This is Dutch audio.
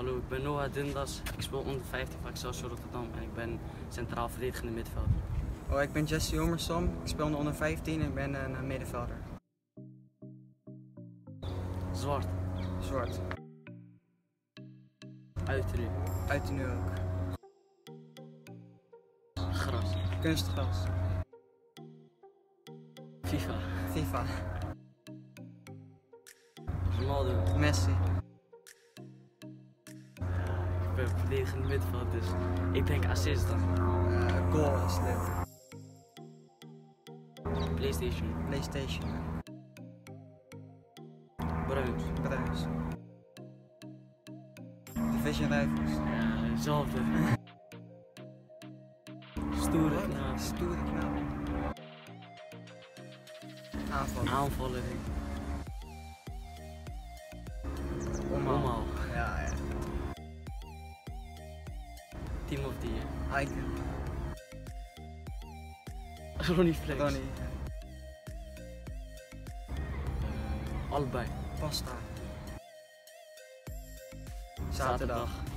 Hallo, ik ben Noah Dundas. Ik speel onder 15 van Excelsior Rotterdam en ik ben centraal verdedigende middenvelder. Oh, ik ben Jesse Homersom. Ik speel onder 15 en ik ben een eh, middenvelder. Zwart, Zwart. uiterlijk, Uit de nu ook. gras, Kunstgras. FIFA, FIFA. Ronaldo. Messi. Ik ben verdedigende middenvelder, dus ik denk assist dan. Eh, goal is leuk. Playstation, Playstation. bruin. Bruins. Division Rivals. Ja, hetzelfde. Stoere knaap. Stoere knaap. Aanval. Aanvallen, denk ik. Team of the year. Icon. Ronnie Flex. Ronnie. Allebei. Pasta. Zaterdag. Zaterdag.